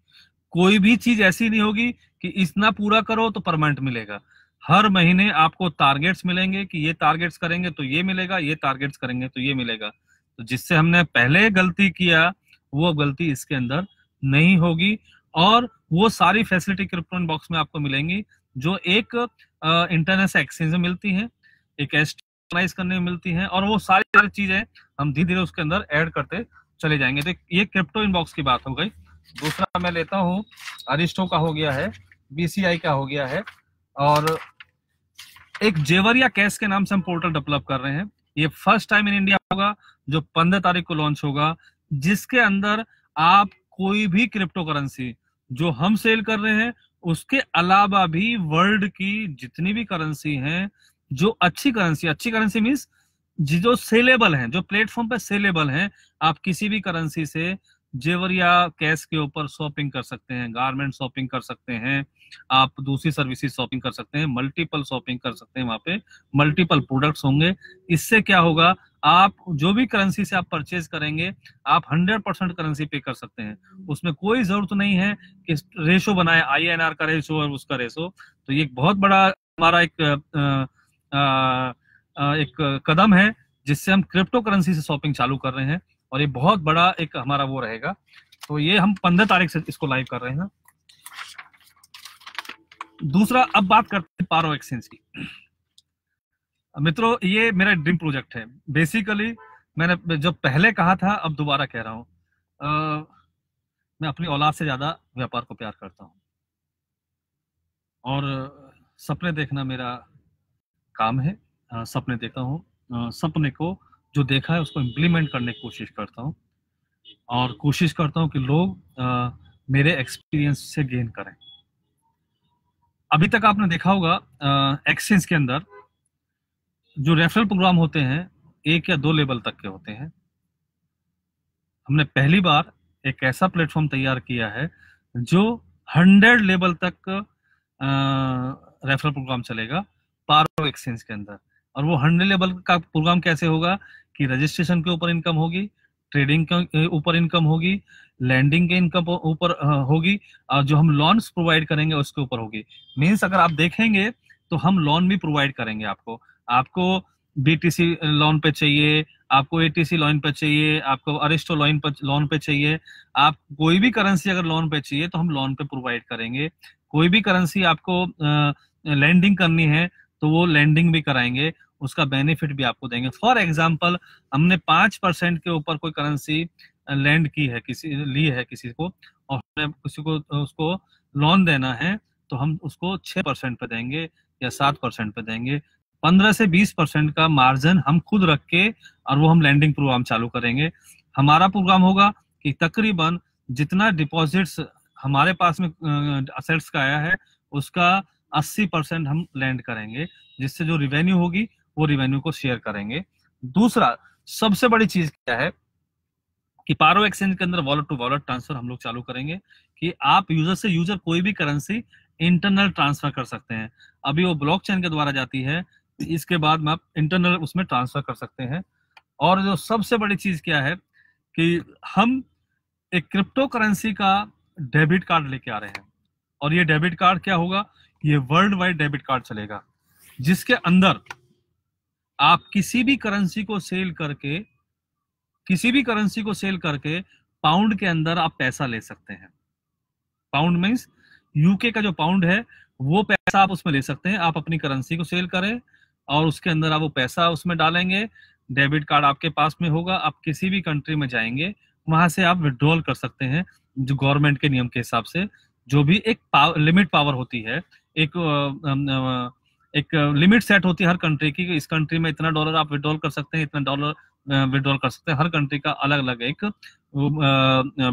कोई भी चीज़ ऐसी नहीं होगी कि इतना पूरा करो तो परमानेंट मिलेगा। हर महीने आपको टारगेट्स मिलेंगे कि ये टारगेट्स करेंगे तो ये मिलेगा, ये टारगेट्स करेंगे तो ये मिलेगा। तो जिससे हमने पहले गलती किया, वो गलती इसके अंदर नहीं होगी और वो सारी फैसिलिटी क्रिप्टोन बॉक्स में आपको मिलेंगी, जो एक इंटरनेशनल एक्सचेंज में मिलती है, एक एस्टलाइज करने में मिलती है और वो सारी सारी चीज़ें हम धीरे धीरे उसके अंदर ऐड करते चले जाएँगे। तो ये क्रिप्टो इनबॉक्स की बात हो गई। दूसरा मैं लेता हूँ अरिस्टो का हो गया है बीसीआई का हो गया है और एक जेवरिया कैश के नाम से हम पोर्टल डेवलप कर रहे हैं। ये फ़र्स्ट टाइम इन इंडिया होगा, जो पंद्रह तारीख को लॉन्च होगा, जिसके अंदर आप कोई भी क्रिप्टो करेंसी जो हम सेल कर रहे हैं, उसके अलावा भी वर्ल्ड की जितनी भी करेंसी हैं जो अच्छी करेंसी अच्छी करेंसी मीन्स जो सेलेबल है, जो प्लेटफॉर्म पे सेलेबल है, आप किसी भी करेंसी से जेवर या कैश के ऊपर शॉपिंग कर सकते हैं गारमेंट शॉपिंग कर सकते हैं, आप दूसरी सर्विसेज़ शॉपिंग कर सकते हैं मल्टीपल शॉपिंग कर सकते हैं, वहाँ पे मल्टीपल प्रोडक्ट्स होंगे। इससे क्या होगा, आप जो भी करेंसी से आप परचेज करेंगे, आप 100 परसेंट करेंसी पे कर सकते हैं। उसमें कोई ज़रूरत नहीं है कि रेशो बनाए आईएनआर का रेशो और उसका रेशो तो ये बहुत बड़ा, हमारा एक एक कदम है जिससे हम क्रिप्टो करेंसी से शॉपिंग चालू कर रहे हैं और ये बहुत बड़ा एक हमारा वो रहेगा। तो ये हम पंद्रह तारीख से इसको लाइव कर रहे हैं। दूसरा, अब बात करते हैं पारो एक्सचेंज की। मित्रों, ये मेरा ड्रीम प्रोजेक्ट है। बेसिकली मैंने जब पहले कहा था, अब दोबारा कह रहा हूँ। मैं अपनी औलाद से ज़्यादा व्यापार को प्यार करता हूँ। और सपने देखना मेरा काम है सपने देखता हूँ। सपने को जो देखा है उसको इम्प्लीमेंट करने की कोशिश करता हूँ। और कोशिश करता हूँ कि लोग आ, मेरे एक्सपीरियंस से गेन करें। अभी तक आपने देखा होगा एक्सचेंज के अंदर जो रेफरल प्रोग्राम होते हैं एक या दो लेवल तक के होते हैं। हमने पहली बार एक ऐसा प्लेटफॉर्म तैयार किया है जो हंड्रेड लेवल तक रेफरल प्रोग्राम चलेगा। एक्सचेंज के अंदर। और वो हंड्रेड लेवल का प्रोग्राम कैसे होगा कि रजिस्ट्रेशन के ऊपर इनकम होगी ट्रेडिंग के ऊपर इनकम होगी लैंडिंग के इनकम ऊपर होगी, और जो हम लोन्स प्रोवाइड करेंगे उसके ऊपर होगी। मीन्स अगर आप देखेंगे तो हम लोन भी प्रोवाइड करेंगे आपको। आपको बीटीसी लोन पे चाहिए, आपको एटीसी लोन पे चाहिए, आपको अरिस्टो लोन पे लोन पे चाहिए। आप कोई भी करेंसी अगर लोन पे चाहिए तो हम लोन पे प्रोवाइड करेंगे। कोई भी करेंसी आपको लैंडिंग करनी है तो वो लैंडिंग भी कराएँगे, उसका बेनिफिट भी आपको देंगे। फॉर एग्ज़ाम्पल हमने पाँच परसेंट के ऊपर कोई करेंसी लैंड की है, किसी, ली है किसी को, और हमें किसी को, उसको लोन देना है तो हम उसको छह परसेंट पे देंगे या सात परसेंट पे देंगे। पंद्रह से बीस परसेंट का मार्जिन हम खुद रख के और वो हम लैंडिंग प्रोग्राम चालू करेंगे। हमारा प्रोग्राम होगा कि तकरीबन जितना डिपॉजिट्स हमारे पास में असेट्स का आया है, उसका अस्सी परसेंट हम लैंड करेंगे, जिससे जो रिवेन्यू होगी, वो रिवेन्यू को शेयर करेंगे। दूसरा, सबसे बड़ी चीज़ क्या है कि पारो एक्सचेंज के अंदर वॉलेट टू वॉलेट ट्रांसफ़र हम लोग चालू करेंगे कि आप यूज़र से यूज़र कोई भी करेंसी इंटरनल ट्रांसफ़र कर सकते हैं। अभी वो ब्लॉकचेन के द्वारा जाती है, इसके बाद में आप इंटरनल उसमें ट्रांसफ़र कर सकते हैं। और जो सबसे बड़ी चीज़ क्या है कि हम एक क्रिप्टो करेंसी का डेबिट कार्ड लेके आ रहे हैं। और ये डेबिट कार्ड क्या होगा? ये वर्ल्ड वाइड डेबिट कार्ड चलेगा जिसके अंदर आप किसी भी करेंसी को सेल करके किसी भी करेंसी को सेल करके पाउंड के अंदर आप पैसा ले सकते हैं। पाउंड मीन्स यूके का जो पाउंड है वो पैसा आप उसमें ले सकते हैं। आप अपनी करेंसी को सेल करें और उसके अंदर आप वो पैसा उसमें डालेंगे। डेबिट कार्ड आपके पास में होगा आप किसी भी कंट्री में जाएँगे वहाँ से आप विड्रॉल कर सकते हैं जो गवर्नमेंट के नियम के हिसाब से जो भी एक पाव, लिमिट पावर होती है एक एक लिमिट सेट होती है हर कंट्री की इस कंट्री में इतना डॉलर आप विड्रॉल कर सकते हैं, इतना डॉलर विड्रॉल कर सकते हैं। हर कंट्री का अलग अलग एक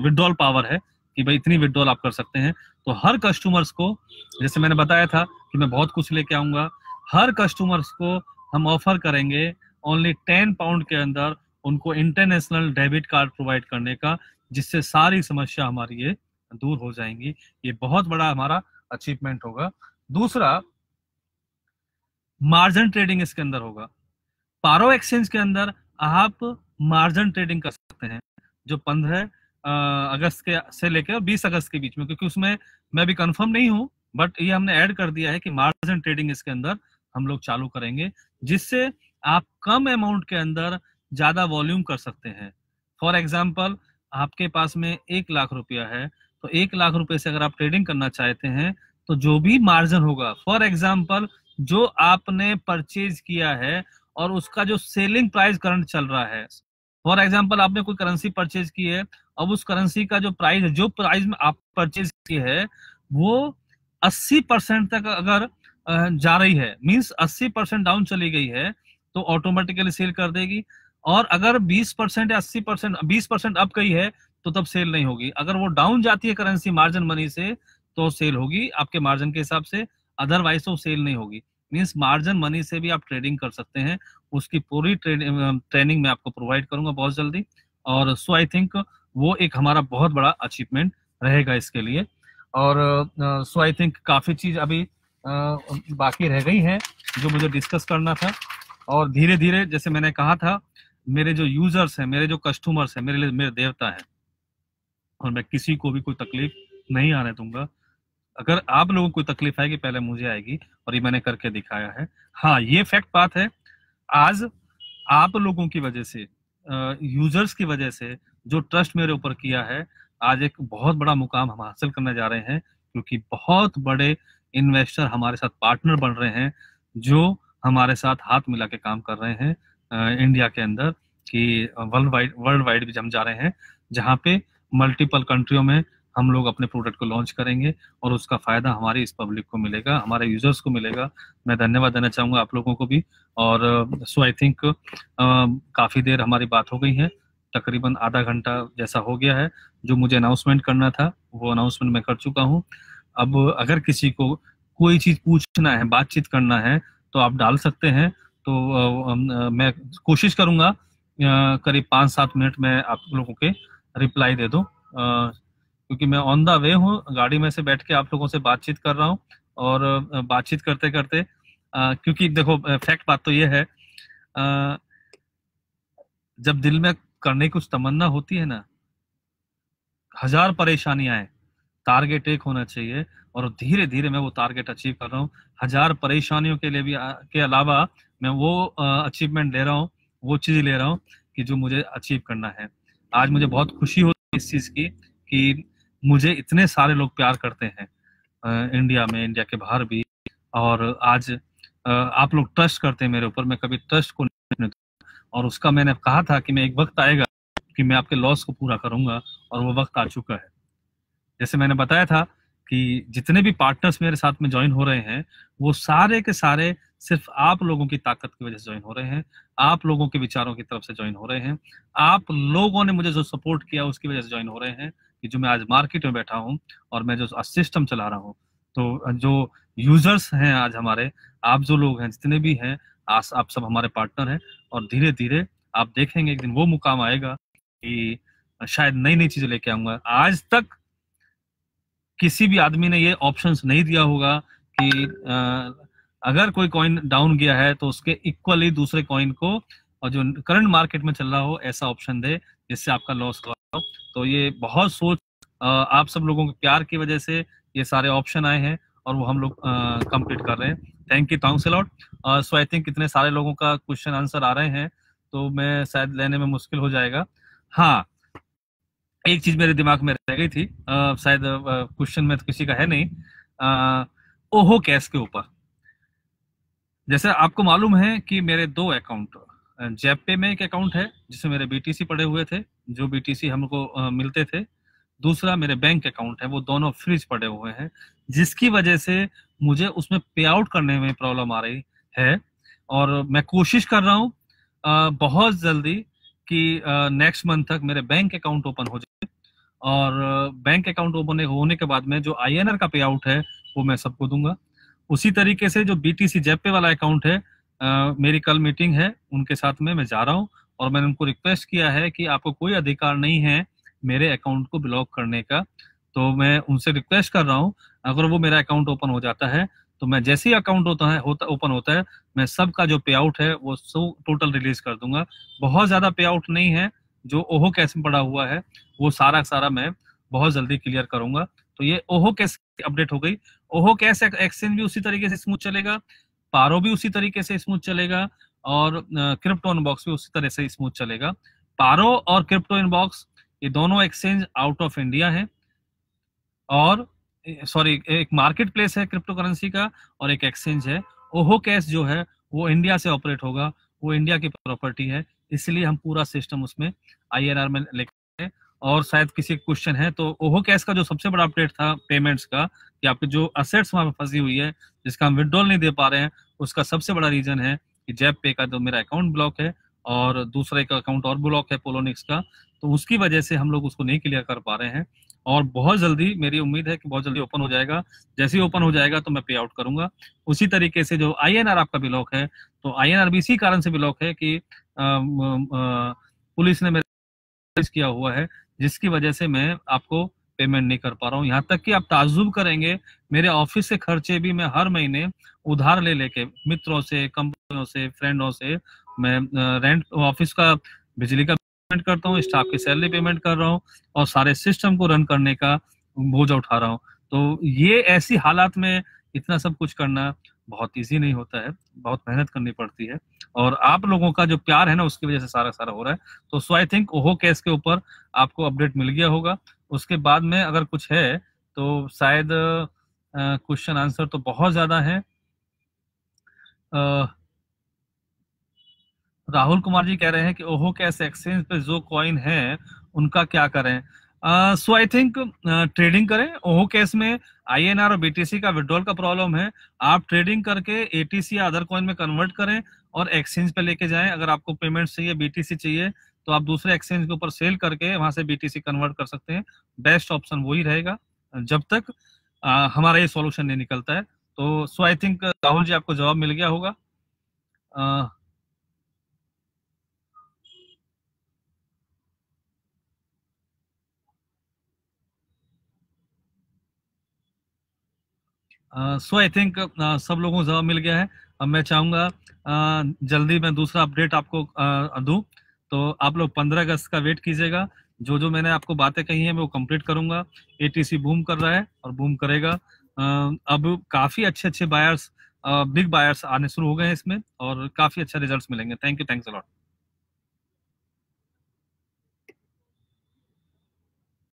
विड्रॉल पावर है कि भाई इतनी विड्रॉल आप कर सकते हैं। तो हर कस्टमर्स को, जैसे मैंने बताया था कि मैं बहुत कुछ लेके आऊँगा, हर कस्टमर्स को हम ऑफ़र करेंगे ओनली टेन पाउंड के अंदर उनको इंटरनेशनल डेबिट कार्ड प्रोवाइड करने का, जिससे सारी समस्या हमारी ये दूर हो जाएँगी। ये बहुत बड़ा हमारा अचीवमेंट होगा। दूसरा मार्जिन ट्रेडिंग इसके अंदर होगा। पारो एक्सचेंज के अंदर आप मार्जिन ट्रेडिंग कर सकते हैं, जो पंद्रह अगस्त के, से लेकर बीस अगस्त के बीच में, क्योंकि उसमें मैं भी कंफर्म नहीं हूँ बट ये हमने ऐड कर दिया है कि मार्जिन ट्रेडिंग इसके अंदर हम लोग चालू करेंगे, जिससे आप कम अमाउंट के अंदर ज़्यादा वॉल्यूम कर सकते हैं। फॉर एग्ज़ाम्पल आपके पास में एक लाख रुपया है तो एक लाख रुपए से अगर आप ट्रेडिंग करना चाहते हैं तो जो भी मार्जिन होगा फॉर एग्ज़ाम्पल जो आपने परचेज किया है और उसका जो सेलिंग प्राइस करंट चल रहा है फॉर एग्ज़ाम्पल आपने कोई करेंसी परचेज की है, अब उस करेंसी का जो प्राइस है, जो प्राइस में आप परचेज की है, वो 80 परसेंट तक अगर जा रही है मींस 80 परसेंट डाउन चली गई है तो ऑटोमेटिकली सेल कर देगी। और अगर 20 परसेंट या 80 परसेंट बीस परसेंट अप गई है तो तब सेल नहीं होगी। अगर वो डाउन जाती है करेंसी मार्जिन मनी से तो सेल होगी आपके मार्जिन के हिसाब से अदरवाइज़ तो सेल नहीं होगी। मीन्स मार्जिन मनी से भी आप ट्रेडिंग कर सकते हैं उसकी पूरी ट्रेनिंग मैं आपको प्रोवाइड करूँगा बहुत जल्दी। और सो आई थिंक वो एक हमारा बहुत बड़ा अचीवमेंट रहेगा इसके लिए। और सो आई थिंक काफ़ी चीज़ अभी uh, बाकी रह गई है जो मुझे डिस्कस करना था। और धीरे धीरे जैसे मैंने कहा था मेरे जो यूज़र्स हैं मेरे जो कस्टमर्स हैं मेरे लिए मेरे देवता है और मैं किसी को भी कोई तकलीफ़ नहीं आने दूँगा। अगर आप लोगों को तकलीफ़ आएगी पहले मुझे आएगी और ये मैंने करके दिखाया है हाँ ये फैक्ट बात है, आज आप लोगों की वजह से यूज़र्स की वजह से जो ट्रस्ट मेरे ऊपर किया है, आज एक बहुत बड़ा मुकाम हम हासिल करने जा रहे हैं, क्योंकि बहुत बड़े इन्वेस्टर हमारे साथ पार्टनर बन रहे हैं, जो हमारे साथ हाथ मिला के काम कर रहे हैं इंडिया के अंदर, कि वर्ल्ड वाइड वर्ल्ड वाइड भी हम जा रहे हैं, जहाँ पे मल्टीपल कंट्रियों में हम लोग अपने प्रोडक्ट को लॉन्च करेंगे और उसका फ़ायदा हमारे इस पब्लिक को मिलेगा, हमारे यूज़र्स को मिलेगा। मैं धन्यवाद देना चाहूँगा आप लोगों को भी। और, सो आई थिंक काफ़ी देर हमारी बात हो गई है। तकरीबन आधा घंटा जैसा हो गया है। जो मुझे अनाउंसमेंट करना था, वो अनाउंसमेंट मैं कर चुका हूँ। अब अगर किसी को कोई चीज़ पूछना है, बातचीत करना है तो आप डाल सकते हैं। तो मैं कोशिश करूँगा करीब पाँच सात मिनट में आप लोगों के रिप्लाई दे दूँ। क्योंकि मैं ऑन द वे हूँ, गाड़ी में से बैठ के आप लोगों से बातचीत कर रहा हूँ और बातचीत करते करते क्योंकि देखो फैक्ट बात तो ये है जब दिल में करने कुछ तमन्ना होती है ना, हज़ार परेशानियाँ हैं टारगेट एक होना चाहिए और धीरे धीरे मैं वो टारगेट अचीव कर रहा हूँ। हज़ार परेशानियों के लिए भी के अलावा मैं वो अचीवमेंट ले रहा हूँ, वो चीज़ ले रहा हूँ कि जो मुझे अचीव करना है। आज मुझे बहुत खुशी होती है इस चीज़ की कि मुझे इतने सारे लोग प्यार करते हैं इंडिया में, इंडिया के बाहर भी, और आज आप लोग ट्रस्ट करते हैं मेरे ऊपर, मैं कभी ट्रस्ट को नहीं और उसका मैंने कहा था कि मैं एक वक्त आएगा कि मैं आपके लॉस को पूरा करूँगा, और वो वक्त आ चुका है। जैसे मैंने बताया था कि जितने भी पार्टनर्स मेरे साथ में ज्वाइन हो रहे हैं, वो सारे के सारे सिर्फ़ आप लोगों की ताकत की वजह से ज्वाइन हो रहे हैं, आप लोगों के विचारों की तरफ़ से ज्वाइन हो रहे हैं, आप लोगों ने मुझे जो सपोर्ट किया, उसकी वजह से ज्वाइन हो रहे हैं कि जो मैं आज मार्केट में बैठा हूँ और मैं जो सिस्टम चला रहा हूँ तो जो यूज़र्स हैं आज हमारे, आप जो लोग हैं, जितने भी हैं, आज आप सब हमारे पार्टनर हैं और धीरे धीरे आप देखेंगे एक दिन वो मुकाम आएगा कि शायद नई नई चीज़ें लेके आऊँगा। आज तक किसी भी आदमी ने ये ऑप्शंस नहीं दिया होगा कि अगर कोई कॉइन डाउन गया है तो उसके इक्वली दूसरे कॉइन को और जो करंट मार्केट में चल रहा हो, ऐसा ऑप्शन दे। जिससे आपका लॉस हो तो ये बहुत सोच आप सब लोगों के प्यार की वजह से ये सारे ऑप्शन आए हैं और वो हम लोग कंप्लीट कर रहे हैं। Thank you thanks a lot so I think इतने सारे लोगों का क्वेश्चन आंसर आ रहे हैं तो मैं शायद लेने में मुश्किल हो जाएगा। हाँ एक चीज़ मेरे दिमाग में रह गई थी शायद क्वेश्चन में तो किसी का है नहीं। ओहो कैश के ऊपर। जैसे आपको मालूम है कि मेरे दो अकाउंट जेपे में एक अकाउंट है, जिसमें मेरे बीटीसी पड़े हुए थे, जो बीटीसी हमको मिलते थे। दूसरा मेरे बैंक अकाउंट है, वो दोनों फ्रीज पड़े हुए हैं, जिसकी वजह से मुझे उसमें पे आउट करने में प्रॉब्लम आ रही है। और मैं कोशिश कर रहा हूँ बहुत जल्दी कि नेक्स्ट मंथ तक मेरे बैंक अकाउंट ओपन हो जाए। और बैंक अकाउंट ओपन होने के बाद में जो आईएनआर का पे आउट है, वो मैं सबको दूँगा। उसी तरीके से जो बीटीसी जेपे वाला अकाउंट है मेरी कल मीटिंग है, उनके साथ में मैं जा रहा हूँ और मैंने उनको रिक्वेस्ट किया है कि आपको कोई अधिकार नहीं है मेरे अकाउंट को ब्लॉक करने का। तो मैं उनसे रिक्वेस्ट कर रहा हूँ, अगर वो मेरा अकाउंट ओपन हो जाता है तो मैं जैसे ही अकाउंट होता है, होता, ओपन होता है, मैं सबका जो पे आउट है, वो सब टोटल रिलीज़ कर दूँगा। बहुत ज़्यादा पे आउट नहीं है, जो ओहो कैश में पड़ा हुआ है, वो सारा सारा मैं बहुत जल्दी क्लियर करूँगा। तो ये ओहो कैसे अपडेट हो गई। ओहो कैसे एक्सचेंज भी उसी तरीके से स्मूथ चलेगा। पारो भी उसी तरीके से स्मूथ चलेगा और क्रिप्टो इनबॉक्स भी उसी तरह से स्मूथ चलेगा। पारो और क्रिप्टो इनबॉक्स ये दोनों एक्सचेंज आउट ऑफ़ इंडिया है और सॉरी एक मार्केट प्लेस है क्रिप्टो करेंसी का और एक एक्सचेंज है। ओहो कैश जो है, वो इंडिया से ऑपरेट होगा, वो इंडिया की प्रॉपर्टी है, इसलिए हम पूरा सिस्टम उसमें आई में लेकर और शायद किसी क्वेश्चन है तो ओहो कैश का जो सबसे बड़ा अपडेट था पेमेंट्स का, कि आपके जो असेट्स वहाँ पर फंसी हुई है, जिसका हम विड्रॉल नहीं दे पा रहे हैं, उसका सबसे बड़ा रीजन है कि जैप पे का जो मेरा अकाउंट ब्लॉक है और दूसरा एक अकाउंट और ब्लॉक है पोलोनिक्स का तो उसकी वजह से हम लोग उसको नहीं क्लियर कर पा रहे हैं। और बहुत जल्दी मेरी उम्मीद है कि बहुत जल्दी ओपन हो जाएगा। जैसे ही ओपन हो जाएगा तो मैं पे आउट करूँगा। उसी तरीके से जो आईएनआर आपका ब्लॉक है तो आई भी इसी कारण से ब्लॉक है कि पुलिस ने मेरे किया हुआ है जिसकी वजह से मैं आपको पेमेंट नहीं कर पा रहा हूँ। यहाँ तक कि आप ताजुब करेंगे, मेरे ऑफ़िस से खर्चे भी मैं हर महीने उधार ले लेके, मित्रों से कंपनियों से फ्रेंडों से मैं रेंट ऑफ़िस का बिजली का पेमेंट करता हूँ स्टाफ की सैलरी पेमेंट कर रहा हूँ और सारे सिस्टम को रन करने का बोझा उठा रहा हूँ। तो ये ऐसी हालात में इतना सब कुछ करना बहुत इजी नहीं होता है, बहुत मेहनत करनी पड़ती है। और आप लोगों का जो प्यार है ना, उसकी वजह से सारा सारा हो रहा है। तो सो आई थिंक ओहो केस के ऊपर आपको अपडेट मिल गया होगा। उसके बाद में अगर कुछ है तो शायद क्वेश्चन आंसर तो बहुत ज़्यादा है। राहुल कुमार जी कह रहे हैं कि ओहो कैश एक्सचेंज पे जो कॉइन है, उनका क्या करें? सो आई थिंक ट्रेडिंग करें। ओहो केस में आईएनआर और बीटीसी का विड्रॉल का प्रॉब्लम है। आप ट्रेडिंग करके एटीसी या अदर कॉइन में कन्वर्ट करें और एक्सचेंज पे लेके जाएँ। अगर आपको पेमेंट चाहिए बीटीसी चाहिए तो आप दूसरे एक्सचेंज के ऊपर सेल करके वहाँ से बीटीसी कन्वर्ट कर सकते हैं। बेस्ट ऑप्शन वही रहेगा। जब तक आ, हमारा ये सॉल्यूशन नहीं निकलता है। तो सो आई थिंक राहुल जी आपको जवाब मिल गया होगा। आ, सो आई थिंक सब लोगों को जवाब मिल गया है। अब मैं चाहूँगा uh, जल्दी मैं दूसरा अपडेट आपको uh, दूँ। तो आप लोग पंद्रह अगस्त का वेट कीजिएगा। जो जो मैंने आपको बातें कही हैं मैं वो कंप्लीट करूँगा। एटीसी बूम कर रहा है और बूम करेगा। अब काफ़ी अच्छे अच्छे बायर्स बिग बायर्स आने शुरू हो गए हैं इसमें और काफ़ी अच्छा रिजल्ट्स मिलेंगे। Thank you thanks allot